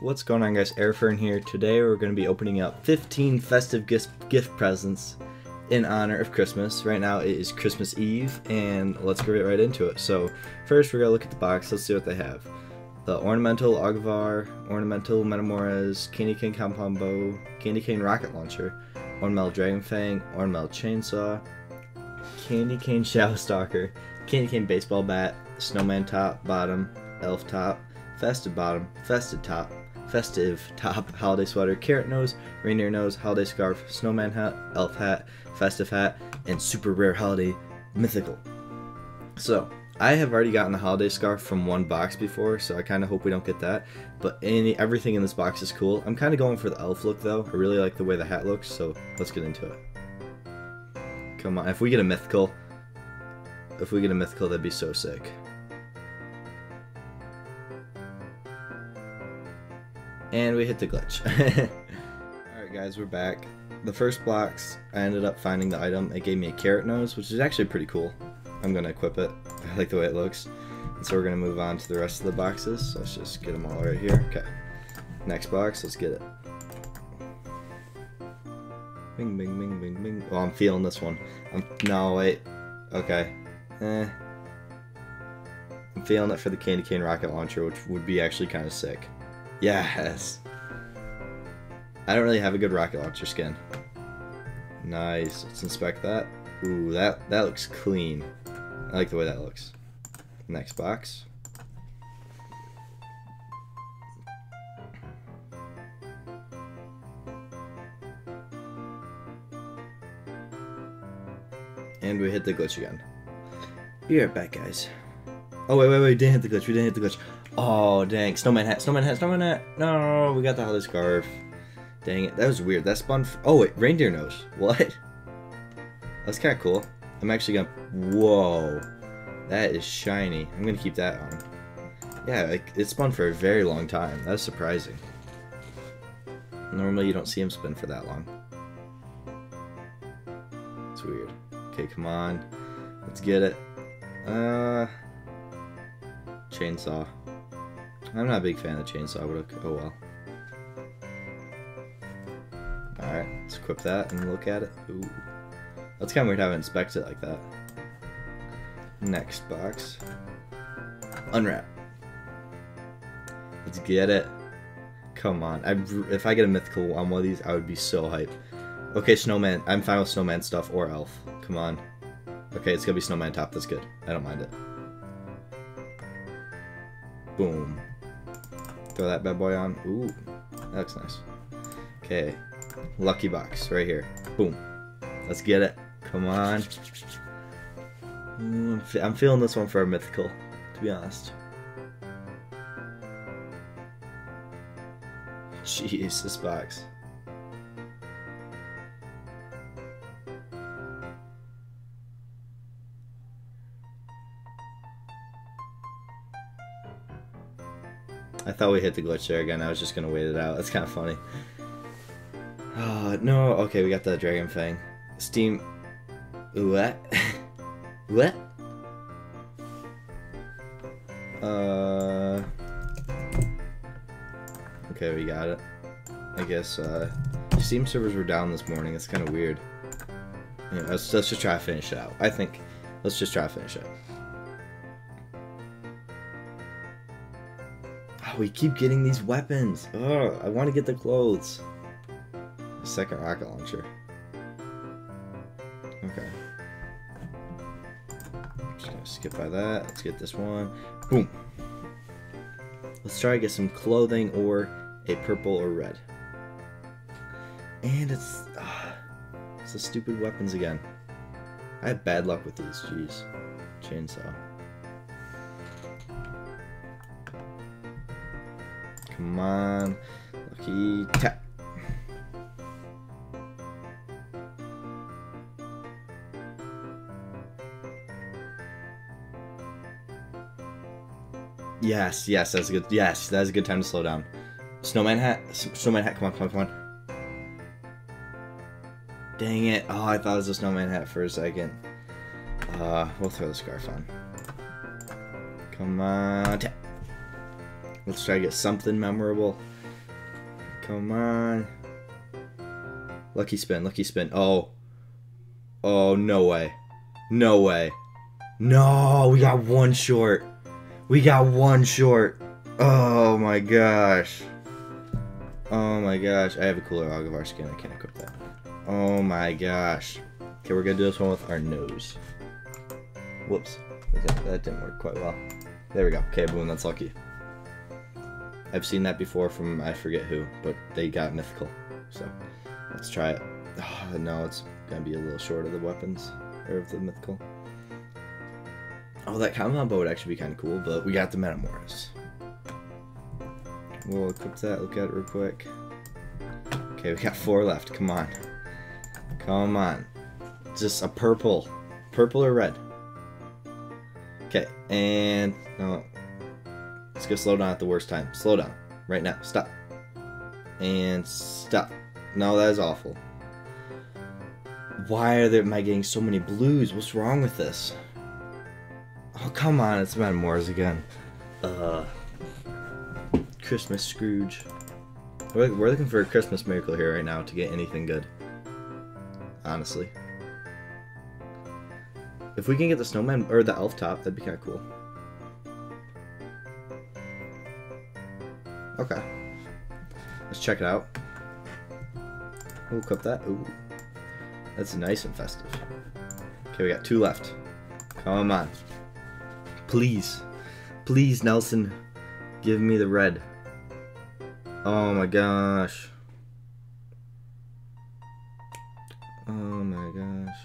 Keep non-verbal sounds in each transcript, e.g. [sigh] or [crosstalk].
What's going on guys, Airfern here. Today we're going to be opening up 15 festive gift, gift presents in honor of Christmas. Right now it is Christmas Eve and let's get right into it. So first we're going to look at the box, let's see what they have. The Ornamental Augewehr, Ornamental Matamorez, Candy Cane Compound Bow, Candy Cane Rocket Launcher, Ornamental Dragon Fang, Ornamental Chainsaw, Candy Cane Shadow Stalker, Candy Cane Baseball Bat, Snowman Top, Bottom, Elf Top, Festive Bottom, Festive Top, festive top, holiday sweater, carrot nose, reindeer nose, holiday scarf, snowman hat, elf hat, festive hat, and super rare holiday mythical. So, I have already gotten the holiday scarf from one box before, so I kind of hope we don't get that. But any everything in this box is cool. I'm kind of going for the elf look though. I really like the way the hat looks, so let's get into it. Come on, if we get a mythical, if we get a mythical, that'd be so sick. And we hit the glitch. [laughs] Alright guys, we're back. The first box, I ended up finding the item. It gave me a carrot nose, which is actually pretty cool. I'm going to equip it. I like the way it looks. And so we're going to move on to the rest of the boxes. Let's just get them all right here. Okay. Next box, let's get it. Bing, bing, bing, bing, bing. Oh, I'm feeling this one. I'm, no, wait. Okay. Eh. I'm feeling it for the Candy Cane Rocket Launcher, which would be actually kind of sick. Yes. I don't really have a good rocket launcher skin. Nice. Let's inspect that. Ooh, that that looks clean. I like the way that looks. Next box. And we hit the glitch again. Be right back, guys. Oh, wait, wait, wait. We didn't hit the glitch. We didn't hit the glitch. Oh, dang. Snowman hat, snowman hat, snowman hat. No, we got the holiday scarf. Dang it. That was weird. That spun. oh, wait. Reindeer nose. [laughs] What? That's kind of cool. I'm actually to... Whoa. That is shiny. I'm going to keep that on. Yeah, like, it spun for a very long time. That's surprising. Normally, you don't see him spin for that long. It's weird. Okay, come on. Let's get it. Uh... Chainsaw. I'm not a big fan of the chainsaw, but oh well. Alright, let's equip that and look at it. Ooh. That's kind of weird how I inspect it like that. Next box. Unwrap. Let's get it. Come on. I, if I get a mythical on one of these, I would be so hyped. Okay, snowman. I'm fine with snowman stuff or elf. Come on. Okay, it's gonna be snowman top. That's good. I don't mind it. Boom. Throw that bad boy on. Ooh, that looks nice. Okay, lucky box right here. Boom. Let's get it. Come on. Ooh, I'm, I'm feeling this one for a mythical, to be honest. Jeez, this box. Thought we hit the glitch there again. I was just gonna wait it out. That's kind of funny. Oh, no. Okay, we got the Dragon Fang. Steam. What? [laughs] what? Uh. Okay, we got it. I guess, uh. Steam servers were down this morning. It's kind of weird. Yeah, let's, let's just try to finish it out. I think. Let's just try to finish it. We keep getting these weapons. Ugh, I want to get the clothes. Second rocket launcher. Okay. Just gonna skip by that. Let's get this one. Boom. Let's try to get some clothing or a purple or red. And it's... Uh, it's the stupid weapons again. I have bad luck with these, jeez. Chainsaw. Come on. Lucky tap. Yes, yes, that's a good. Yes, that's a good time to slow down. Snowman hat, snowman hat. Come on, come on, come on. Dang it! Oh, I thought it was a snowman hat for a second. Uh, we'll throw the scarf on. Come on, tap. Let's try to get something memorable. Come on. Lucky spin, lucky spin. Oh. Oh, no way. No way. No, we got one short. We got one short. Oh my gosh. Oh my gosh. I have a cooler Augewehr skin. I can't equip that. Oh my gosh. Okay, we're gonna do this one with our nose. Whoops. That didn't work quite well. There we go. Okay, boom, that's lucky. I've seen that before from I forget who, but they got mythical. So let's try it. Oh, no, it's gonna be a little short of the weapons or of the mythical. Oh, that bow would actually be kind of cool, but we got the Matamorez. We'll equip that. Look at it real quick. Okay, we got four left. Come on. Come on. Just a purple. Purple or red? Okay, and no, Let's go slow down at the worst time. Slow down. Right now. Stop. And stop. No, that is awful. Why are there, am I getting so many blues? What's wrong with this? Oh, come on. It's Matamorez again. Uh, Christmas Scrooge. We're, we're looking for a Christmas miracle here right now to get anything good. Honestly. If we can get the snowman or the elf top, that'd be kind of cool. Okay. Let's check it out. We'll equip that. Ooh. That's nice and festive. Okay, we got two left. Come on. Please. Please, Nelson. Give me the red. Oh my gosh. Oh my gosh.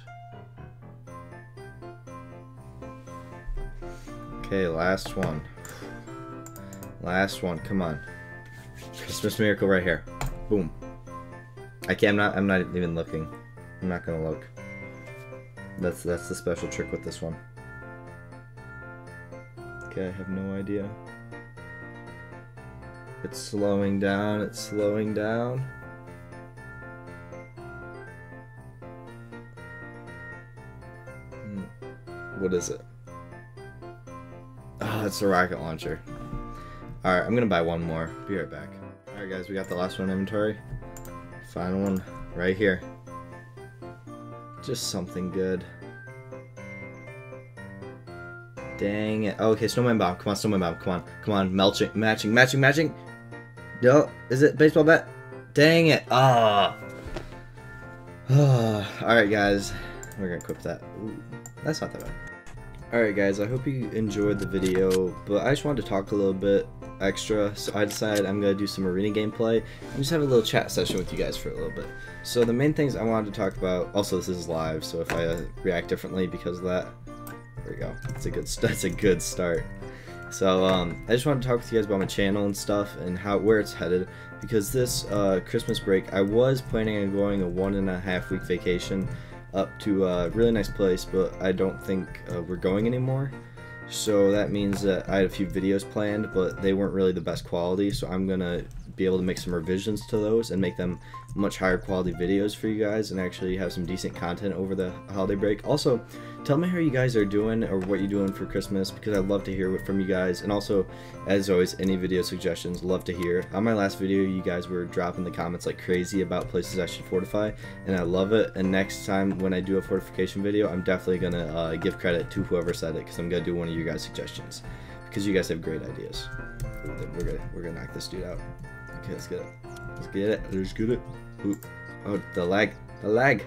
Okay, last one. Last one. Come on. Christmas miracle right here. Boom. I can't. I'm not. I'm not even looking. I'm not gonna look. That's that's the special trick with this one. Okay, I have no idea. It's slowing down. It's slowing down. Hmm. What is it? Oh, it's a rocket launcher. Alright, I'm gonna buy one more. Be right back. Guys, we got the last one in inventory. Final one right here. Just something good. Dang it. Oh, okay, snowman bomb. Come on, snowman bomb. Come on. Come on. Melching, matching, matching, matching. No, is it baseball bat? Dang it. Ah. Oh. Alright guys. We're gonna equip that. Ooh, that's not that bad. Alright guys, I hope you enjoyed the video, but I just wanted to talk a little bit extra, so I decided I'm going to do some arena gameplay and just have a little chat session with you guys for a little bit. So the main things I wanted to talk about, also this is live, so if I uh, react differently because of that, there we go, that's a good, [laughs] that's a good start. So um, I just wanted to talk with you guys about my channel and stuff and how where it's headed because this uh, Christmas break I was planning on going a one and a half week vacation up to a really nice place, but I don't think uh, we're going anymore. So that means that I had a few videos planned, but they weren't really the best quality, so I'm gonna be able to make some revisions to those and make them much higher quality videos for you guys and actually have some decent content over the holiday break. Also, tell me how you guys are doing or what you're doing for Christmas because I'd love to hear from you guys. And also, as always, any video suggestions, love to hear. On my last video, you guys were dropping the comments like crazy about places I should fortify, and I love it. And next time when I do a fortification video, I'm definitely gonna uh, give credit to whoever said it because I'm gonna do one of you guys' suggestions because you guys have great ideas. We're gonna we're gonna knock this dude out. Okay, let's get it. Let's get it. Let's get it. Ooh. Oh, the lag. The lag.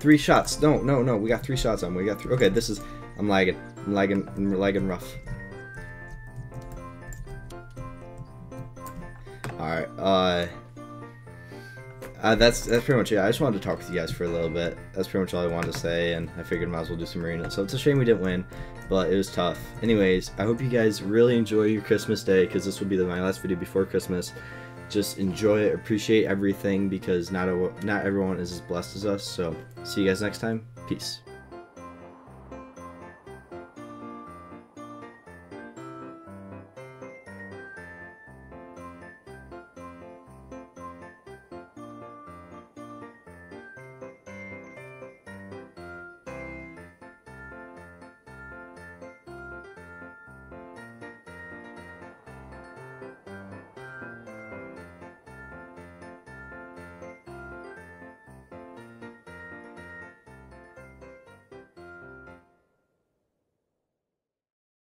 Three shots. No, no, no. We got three shots on. We got three. Okay, this is. I'm lagging. I'm lagging. I'm lagging rough. Alright, uh, uh, that's that's pretty much it. I just wanted to talk with you guys for a little bit. That's pretty much all I wanted to say, and I figured I might as well do some arena. So it's a shame we didn't win, but it was tough. Anyways, I hope you guys really enjoy your Christmas day, because this will be the, my last video before Christmas just enjoy it, appreciate everything because not a, not everyone is as blessed as us. So see you guys next time. Peace.